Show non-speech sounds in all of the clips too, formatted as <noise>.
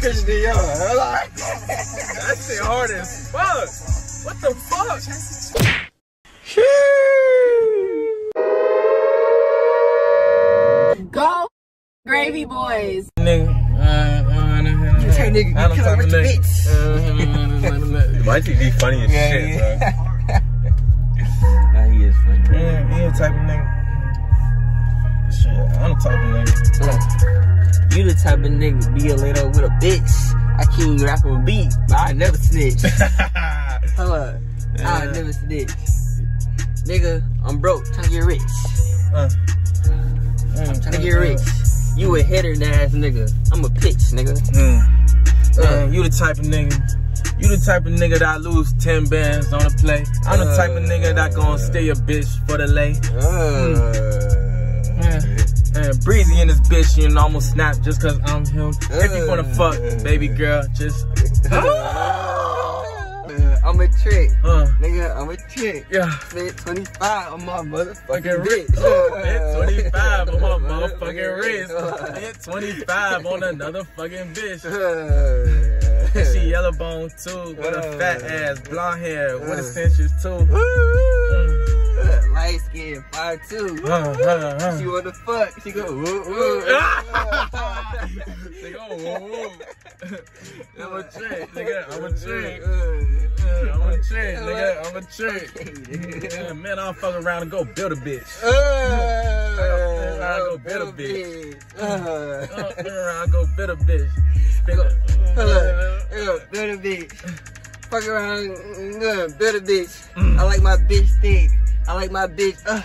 Christian Dior. that shit hard as fuck. What the fuck? Go, Gravy Boys. Nigga. Nigga, you kill a rich bitch. Why be funny as Yeah, shit, yeah. bro? Nah, he is funny. Yeah, he a type of nigga. Shit, I'm the type of nigga. Look, you the type of nigga be a little with a bitch. I can't rap on a beat, but I never snitch. <laughs> Hold up, I never snitch. Nigga, I'm broke, trying to get rich. Uh. I'm trying to get rich. You a hitter ass nigga. I'm a pitch, nigga. Mm. Uh. Uh, you the type of nigga. You the type of nigga that lose 10 bands on a play. I'm the type of nigga that gon' steal your bitch for the lay. Uh, And breezy in this bitch, you know, almost snap just cause I'm him. If you wanna fuck, baby girl, just. Uh, <laughs> I'm a trick. Uh, Nigga, I'm a trick. yeah. Spent 25 on my motherfucking wrist. Hit 25 on my motherfucking wrist. <laughs> Hit 25 on another fucking bitch. Uh, <laughs> And she yellow bone too, with a fat ass, blonde hair, with extensions too. Light skin, 5'2". Uh, uh, uh. She wanna fuck, she go woo woo. Nigga, oh, whoa, whoa. I'm a trick, nigga. I'm a trick. <laughs> Uh, I'm a trick, <laughs> nigga. I'm a trick. <laughs> Yeah, man, I'll fuck around and go build a bitch. Uh, I go build a bitch. Uh, Uh, fuck go build a bitch. Spin it. Hold build a bitch. Fuck around, uh, build a bitch. I like my bitch thick. I like my bitch. Uh.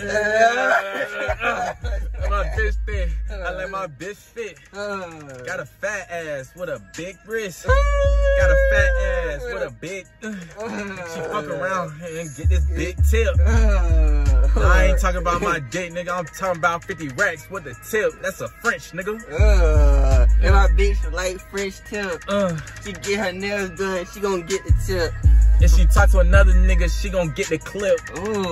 Uh, my bitch thick. I like my bitch fit. Uh. Got a fat ass with a big wrist. Got a fat ass with a big. She fuck around and get this big tip. Uh. I ain't talking about my dick, nigga. I'm talking about 50 racks with the tip. That's a French, nigga. Uh, and my bitch like French tip. Uh, She get her nails done, she gonna get the tip. If she talk to another nigga, she gon' get the clip. Ooh,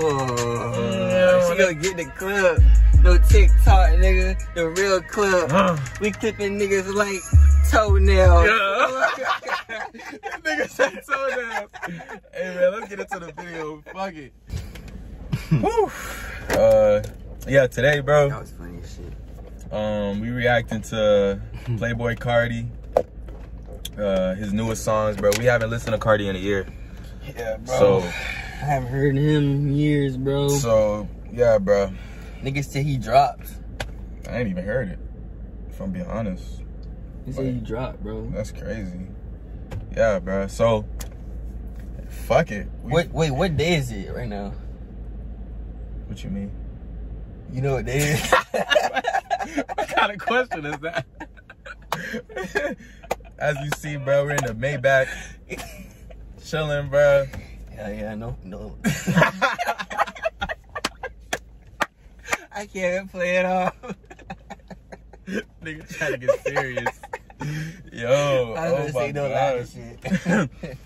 Yeah, she gonna get the clip. No TikTok, nigga, the real clip. Uh, We clipping niggas like toenails. yeah. <laughs> nigga said so down. Hey man, let's get into the video. Fuck it. Whew. Uh, yeah, today, bro. That was funny as shit. Um, we reacting to Playboi Carti. Uh, his newest songs, bro. We haven't listened to Carti in a year. Yeah, So, I haven't heard him in years, bro. so yeah, bro. Niggas said he drops. I ain't even heard it. If I'm being honest, He said he dropped, bro. that's crazy. Yeah, bro. So, fuck it. We- Wait, wait, what day is it right now? What you mean? You know what day it is? <laughs> what kind of question is that? <laughs> As you see, bro, we're in the Maybach, chilling, bro. yeah, yeah, no, no. <laughs> I can't even play it off. Nigga trying to get serious. Yo, I was oh gonna my say no god. loud shit.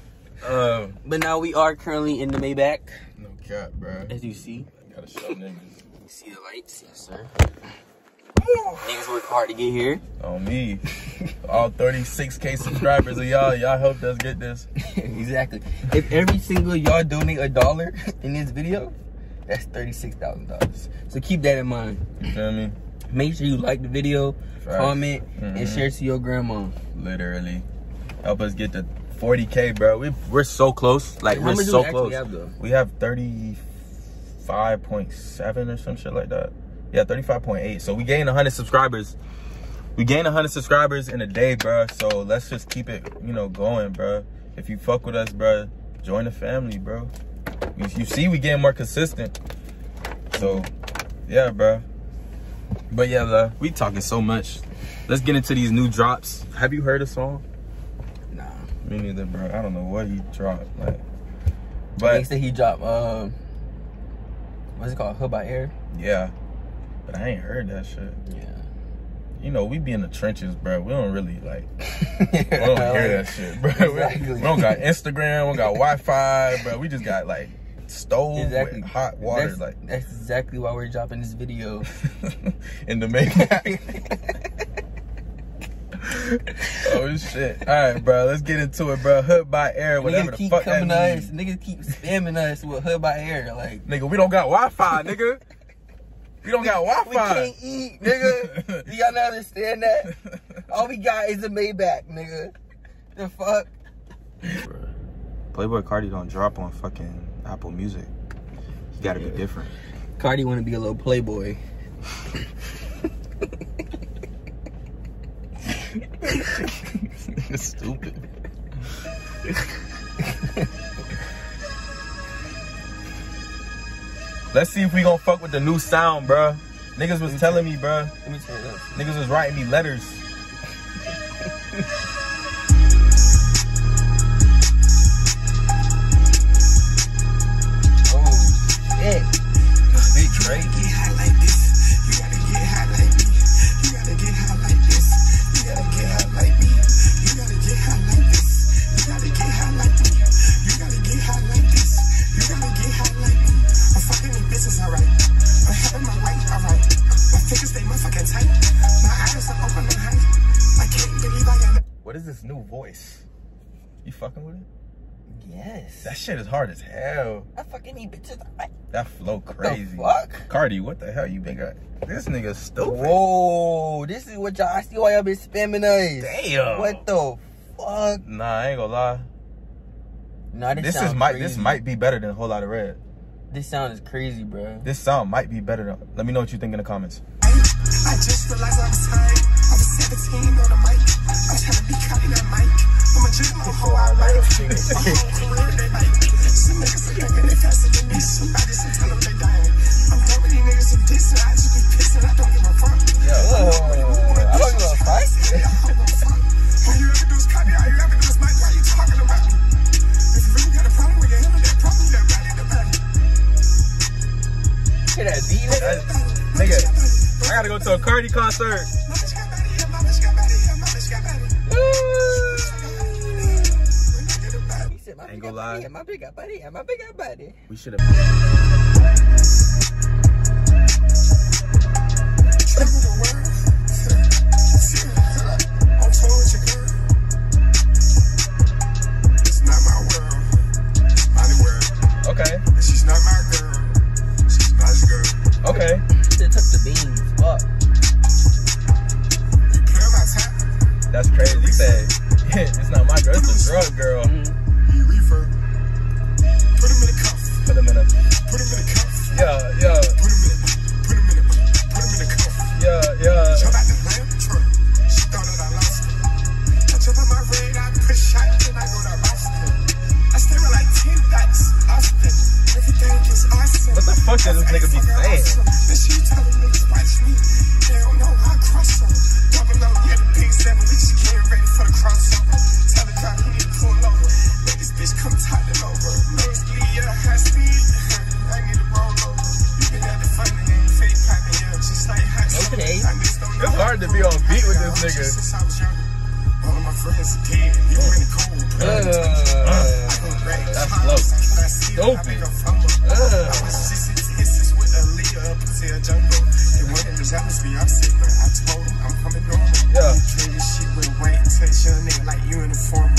Um, <laughs> but now we are currently in the Maybach, no cap, bro. as you see. Gotta show niggas. You see the lights? Yes, sir. Niggas work hard to get here. On me. All 36k subscribers of y'all, y'all helped us get this. <laughs> exactly. If every single y'all donate a dollar <laughs> in this video, that's thirty-six thousand dollars. So keep that in mind. You feel me? Make sure you like the video, comment, and Mhm. share to your grandma. Literally. Help us get to 40k, bro. We, we're so close. Like, we're so we close. have. We have 35.7 or some shit like that. Yeah, 35.8. So we gained 100 subscribers. We gained 100 subscribers in a day, bro. So let's just keep it, you know, going, bro. If you fuck with us, bro, join the family, bro. You, you see, we getting more consistent. So, yeah, bro. But yeah, bro, we talking so much. Let's get into these new drops. Have you heard a song? Nah. Me neither, bro. I don't know what he dropped, like. But But said he dropped um what's it called? Hood by Air? yeah, but I ain't heard that shit. Yeah. You know, we be in the trenches, bro. We don't really like. <laughs> We don't hear that shit, bro. We- Exactly. We, don't got Instagram. We don't got Wi-Fi, bro. We just got like stove Exactly. with hot water, That's, like that's exactly why we're dropping this video. <laughs> in the make. <laughs> oh shit! All right, bro. Let's get into it, bro. Hood by air, whatever niggas the fuck that coming to us. means. Niggas keep spamming us with hood by air. Like Nigga, we don't got Wi-Fi, nigga. We don't got Wi-Fi. We can't eat, nigga. <laughs> Do y'all not understand that? All we got is a Maybach, nigga. The fuck? Playboi Carti don't drop on fucking Apple Music. You gotta be different. Carti want to be a little playboy. <laughs> Stupid. <laughs> Let's see if we gonna fuck with the new sound, bruh. Niggas was telling me, bruh. Let me turn it. Niggas was writing me letters. That shit is hard as hell. I fucking need bitches. Like, That flow what crazy. the fuck? Carti, what the hell you been got? This nigga stupid. Whoa, this is what y'all. I see why y'all been spamming us. Damn. What the fuck? Nah, I ain't gonna lie. Nah, this, This is might this might be better than a Whole Lotta Red. This sound is crazy, bro. This sound might be better than let me know what you think in the comments. I just realized I was high. I was 17 on the mic. I'm trying to be caught that mic. I'm a just my whole out life. My whole career, they like. Some niggas are younger, they faster than me. Somebody some tell them they dying. I'm done with these niggas and dissing. I just be pissing. I don't give a fuck. I don't give a fuck. All you ever do is copy. All you ever do is. Why you talking about me? If you really got a problem with your handle that problem, got ready to burn. Hear that beat, nigga? Nigga, I gotta go to a Carti concert. Ain't big gonna got body, lie. yeah, my big got body, yeah, my big got body. We should have Travel the world. I'm told you, girl. It's not my world. It's my world. Okay, she's not my girl. She's my girl. okay. He took the beans. Fuck. You play on my tap. That's crazy. You said <laughs> it's not my girl, it's a mm-hmm. drug girl. You reefer. Yeah, yeah, Put him in a. Put him in a. Put him in a cuff. yeah, yeah. Jump out the lamp truck. She thought that I lost it. I jump on my red, I push shot, then I go to Boston. I stay with like 10 dots, Austin. Everything is awesome. What the fuck does this nigga be saying? Then she telling niggas watch me. They don't know I cross them. Double low, yeah, the big seven. We just getting ready for the crossover. Hard to be on beat with this nigga. Since I was younger, all of my friends are dead. You really cool, bro. That's low. Stupid. I was just intense with Aaliyah up until jungle. They wanted to jealous me. I'm sick, but I told them I'm coming normal. Yeah. You play shit with Wayne. Touch your nigga like you in a formal.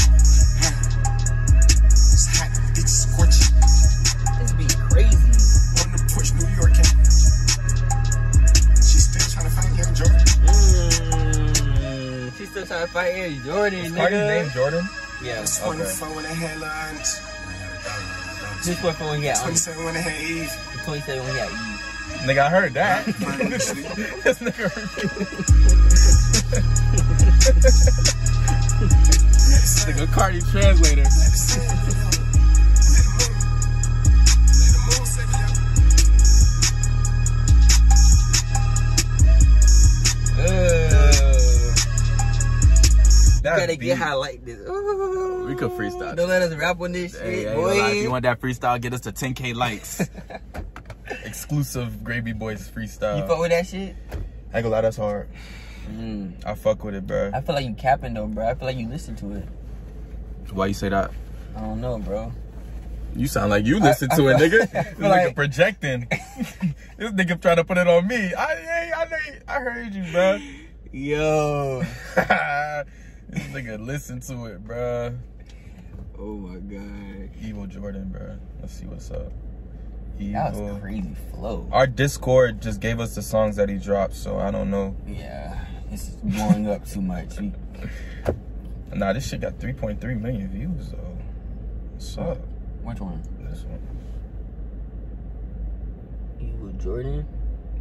Trying to fight Air Jordan, Carti's nigga. name Jordan. Yeah. It's Okay. 24 when I had lunch. This one for when he had um, 27 when I had Eve. 27 when he had Eve. Nigga, I heard that. Mine initially. <laughs> this nigga Nigga Carti translator. That gotta get high like this. Ooh. We could freestyle. Don't let us rap on this Hey, shit, hey, boy. if you want that freestyle, get us to 10k likes. <laughs> Exclusive Gravy Boys freestyle. you fuck with that shit? I ain't gonna that's hard. Mm. I fuck with it, bro. I feel like you capping though, bro. I feel like you listen to it. Why you say that? I don't know, bro. You sound like you listen to it, nigga. <laughs> This nigga like- projecting. <laughs> this nigga trying to put it on me. I, I, I heard you, bro. Yo. This nigga listen to it, bro. Oh my god. Evil Jordan, bro. Let's see what's up. That Evil. was crazy flow. Our Discord just gave us the songs that he dropped, so I don't know. Yeah. It's blowing up too much. <laughs> Nah, this shit got 3.3 million views though. What's up? which one? This one. Evil Jordan?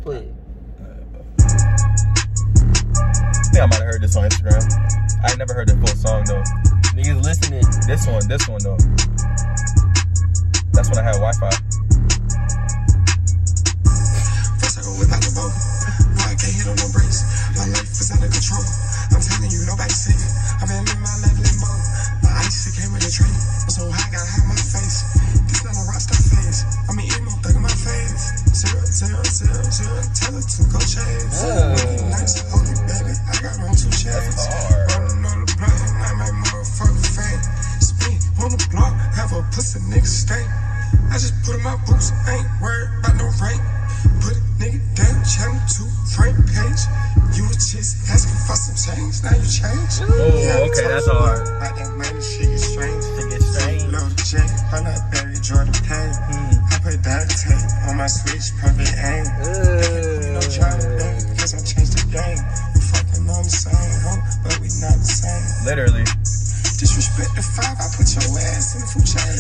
What? I think I might have heard this on Instagram. I never heard the full song though. Niggas listening. This one, this one though. That's when I had Wi-Fi. First I go whip out the boat. Boy, I can't hit on no brakes. My life is out of control. I'm telling you, nobody's safe. I've been living my life limbo. My ice came with a train. I'm so high, gotta hide switch, perfect aim. No try to bang, cause I changed the game. We fucking on the same hoe, but we not the same. Literally. Disrespect the five, I put your ass in the food chain.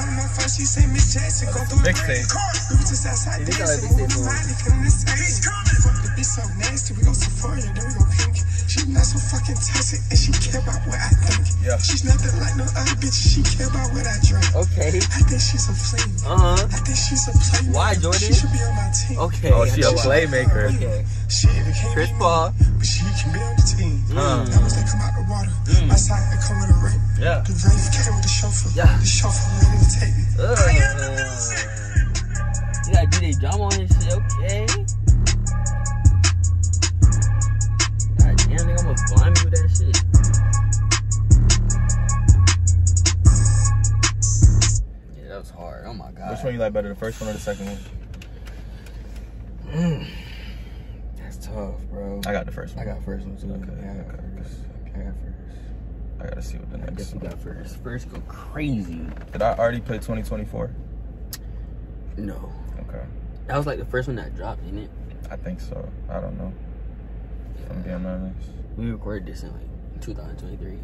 On my phone, she say Miss Jackson, go through the. We was just outside It is dancing, like moving mixtape, money from this age. Fuck the bitch so nasty, we Sephora, then we pink. She not so fucking toxic, and she care about what I think. Yeah. She's nothing like no other bitch, she care about what I drink. Okay. I think she's a fling. Uh huh. I think she's a playmaker. Why, Jordan? She should be on my team. Okay. Oh, she a I know why. playmaker. Okay. She became Chris Paul. but she can be on the team. Huh. That was they come out the water. My side, they come with a ring. Yeah. The rain came with the chauffeur. Yeah. The chauffeur ready to take me. Uh, you got DJ drama on his shit, okay? My god. Which one you like better, the first one or the second one? Mm. That's tough, bro. I got the first one. I got first one too. Okay, Yeah, I got okay. first. I got first. I gotta see what the I next guess you got first. First go crazy. Did I already play 2024? No. Okay. That was like the first one that dropped, didn't it? I think so. I don't know. If I'm being honest. We recorded this in like 2023.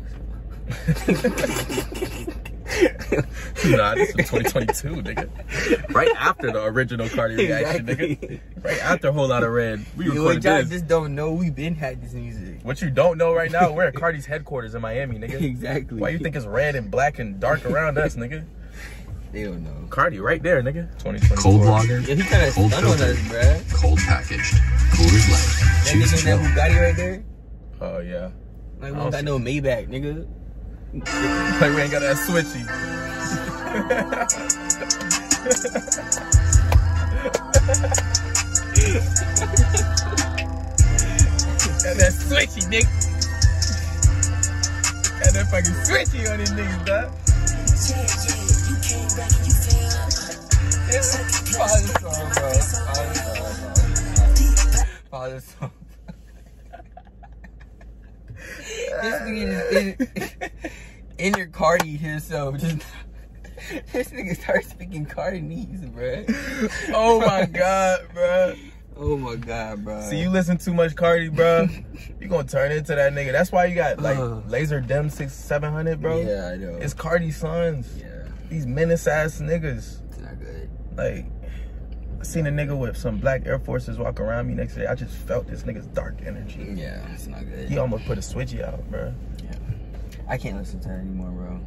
nah, this was 2022, nigga. Right after the original Carti reaction, Exactly. nigga. Right after a Whole Lotta Red. We Yo, recorded y'all this. just don't know we been had this music. What you don't know right now, we're at Carti's headquarters in Miami, nigga. Exactly. Why you think it's red and black and dark around us, nigga? they don't know? Carti right there, nigga. 2024. Cold water, Yeah, he kind of Cold stunned on filter. us, bruh. cold packaged, Coors Light. That nigga in that. Bugatti right there, Oh, yeah. Like we I don't don't got no Maybach, nigga. Like we ain't got that switchy. Got that switchy, nigga. Got that fucking switchy on these niggas, dog. Pause the song, bro. Pause the song. this nigga just in, inner Carti himself. Just this nigga starts speaking Cartinese, bro. Oh, <laughs> oh my god, bro. Oh my god, bro. See, you listen too much Carti, bro. <laughs> You gonna turn into that nigga. That's why you got like Ugh. laser Dem six seven hundred, bro. Yeah, I know. It's Carti's sons. yeah, These menace ass niggas. it's not good. Like, seen a nigga with some black Air Forces walk around me next day. I just felt this nigga's dark energy. Yeah, it's not good. He almost put a switchy out, bro. Yeah. I can't listen to that anymore, bro.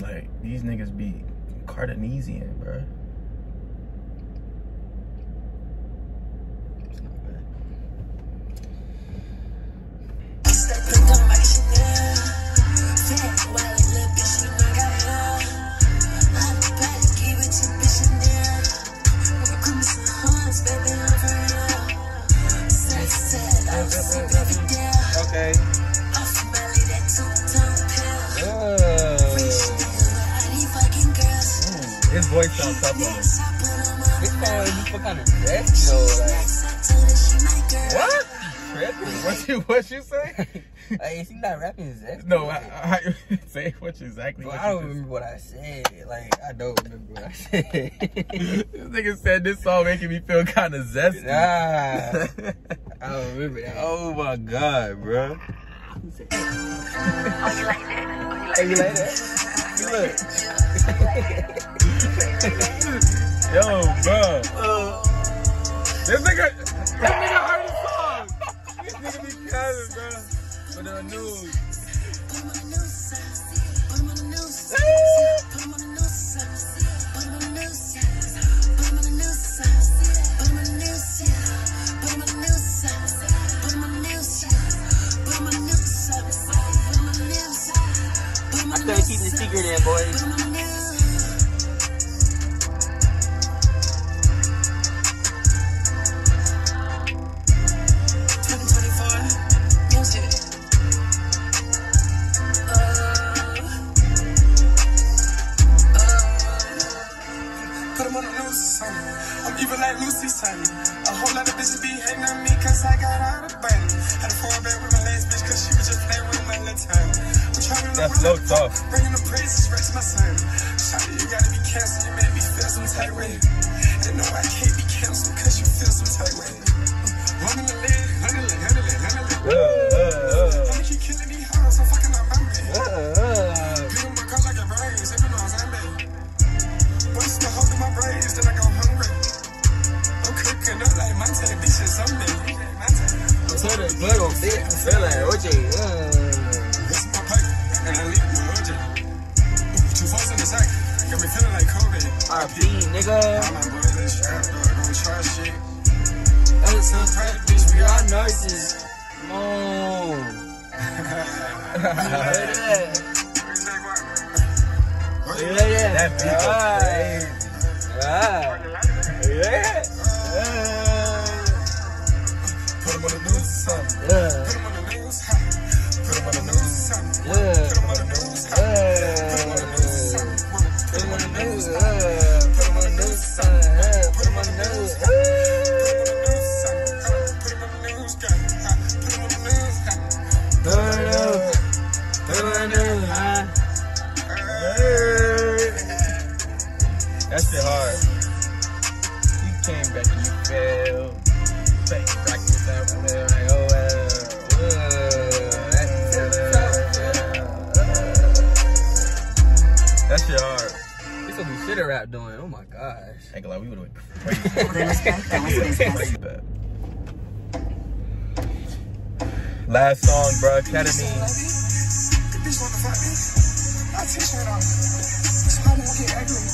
Like, these niggas be Cartinesian, bro. Voice sounds tough on it. This song is for kind of dress, though. What? What you what you say? <laughs> Like, like, is he not rapping zest? No, I, I, say what you exactly. Bro, What I don't remember what I said. Like, I don't remember what I said. <laughs> This nigga said this song making me feel kind of zesty. nah, I don't remember that. oh my god, bro. Oh, you like that? You look. <laughs> <laughs> Yo, bro. This nigga, this nigga heard the song. This nigga be capping, bro. For the news. Put 'em on the news something. I'm evil like Lucy something. A whole lot of bitches be hating on me cause I got all the button. Had a four bed with my last bitch cause she was just playing with my little time. I'm trying to That flow tough. Bringing the praises, rest my son. Shawty, you gotta be careful, you make me feel some tight way. And no, I can't be canceled cause you feel some tight way. One in the leg, handle it, handle it, handle it. Uh, uh, I'ma keep killing these hoes, I'm fucking up Blood on fit. I feel like OJ. Uh. This is my pipe, and I leave with OJ. Two fours in the sack, got me feeling like Kobe. RP, nigga. Boys, they strapped up, gon' try shit. That's Some private bitch, we all nurses. Come on. At that. Look at that. That beat. Ah. Yeah. On the news. Yeah. Put 'em on the news, on the news. Yeah. On the news, 'em on the news on the news, him on the news, him on the news. Put 'em on the news, son. Put 'em on the news, gun. Ha. Put 'em on the news, ha. Put him on the news. Put him on the news, huh? That shit hard. That one there, like, well. That shit hard. This will be shit rap doing. Oh my gosh. Ain't gonna lie, we would've went crazy. <laughs> Crazy. Last song, bro, Ketamine. Bitch wanna fight me? I t-shirt on. So I won't get ugly.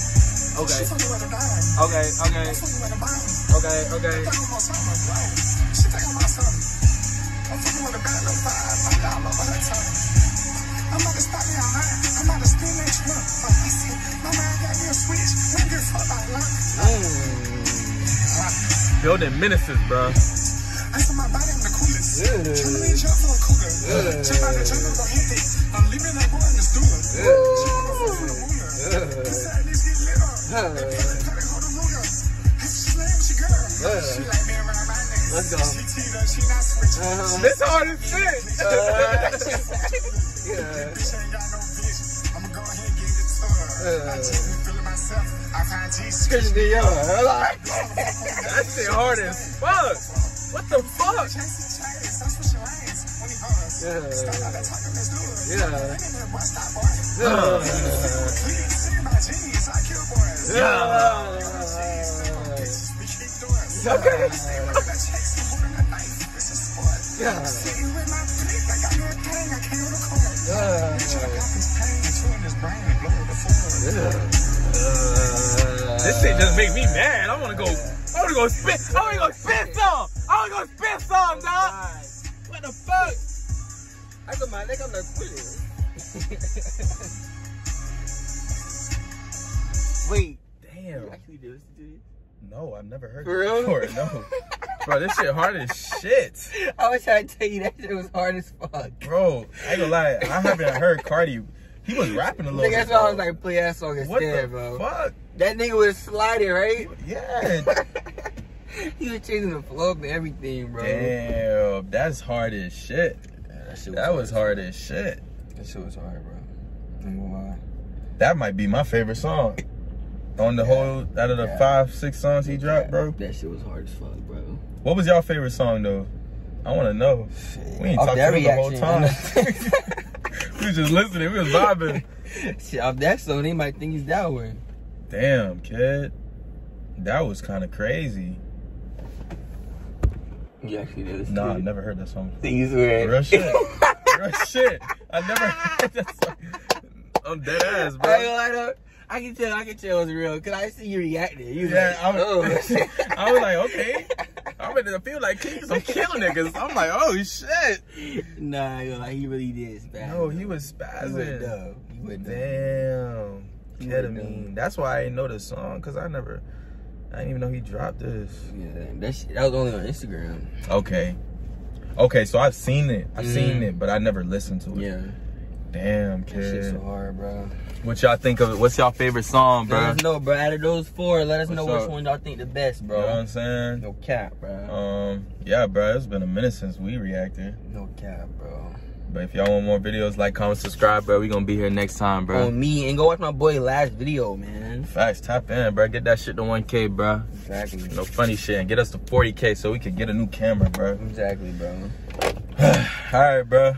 Okay. She fucking with a dime. Okay, okay, I'm fucking with a bomb. okay, okay. I'm fucking with a bad little vibe. I'm down over her tongue. I'm about to stop me on her. I'm about to spin that trunk. I see, my man got me a switch. Let me get fucked by lunch. Building ministers, bro. Ice on my body, I'm the coolest. Yeah. Tryna jump for a cougar. Jump out the jungle, go hit it. I'm leaving that boy in the stool. She wanna fuck with a moolah. This side, this get lit up. Cut it, hold the ruler. She slam, she girl. She like Let's go. <laughs> She teed up, she not switching. This hard as shit. <laughs> Yeah. Bitch ain't got no bitch. I'ma go ahead and get it to her. I just been feeling myself. I find Jesus. <laughs> Christian Dior. That shit hard as fuck. What the fuck? Chasing chains, I'm switching lanes. When he buzz. Yeah. Stop out there talking, let's do it. Yeah. Ain't in that bus stop, boy. Uh, Please, send my Yeah. Sitting with my clique, I got me a I came with a cord. Bitch, I got this pain, chewing this brain, blowing the floor. This shit just make me mad. I wanna go. I wanna go spit. I wanna go spit some. I wanna go spit some, dog. What the fuck? I got my leg on the quilly. Wait, Damn. you actually did listen to this? No, I've never heard For it real? before. No. <laughs> Bro, this shit hard as shit. I was trying to tell you that shit was hard as fuck. Bro, I ain't gonna lie. I haven't heard Carti. He was rapping a little Nigga, bit. that's why I was like, play that song what instead, the bro. fuck? That nigga was sliding, right? Yeah. <laughs> he was changing the flow and everything, bro. Damn, that's hard as shit. Yeah, that shit That was hard as shit. That shit was hard, bro. I ain't gonna lie. That might be my favorite song. On the whole, out of the Yeah. five, six songs he dropped, bro. That shit was hard as fuck, bro. What was y'all favorite song though? I want to know. We ain't Off talked that the whole time. <laughs> we was just listening. We was vibing. <laughs> Shit, off that song, they might think he's downward. Damn, kid. That was kind of crazy. You actually did. this. Nah, I never heard that song. Things were. Real shit. <laughs> Real shit. I never heard that song. I'm dead ass, I ain't bro. gonna lie though. I can tell, I can tell it was real, cause I see you reacting. You Yeah, like, I oh. was, <laughs> I was like, okay. I'm in the field like kings. I'm killing niggas. I'm like, oh shit. nah, I ain't he really did spaz. No, he was spazzing. dumb. He went dumb. Damn. He Ketamine. That's why I didn't know the song, cause I never, I didn't even know he dropped this. Yeah, that shit, that was only on Instagram. Okay. Okay, so I've seen it. I've seen Mhm. it, but I never listened to it. Yeah, Damn, that shit's so hard, bro. What y'all think of it? What's y'all favorite song, bro? Let us know, bro. Out of those four, let us know What's which one y'all think the best, bro. You know what I'm saying? No cap, bro. Um, yeah, bro. It's been a minute since we reacted. no cap, bro. But if y'all want more videos, like, comment, subscribe, bro. We gonna be here next time, bro. On me, and go watch my boy last video, man. Facts, tap in, bro. Get that shit to 1K, bro. Exactly. No funny shit, and get us to 40K so we can get a new camera, bro. Exactly, bro. <sighs> All right, bro.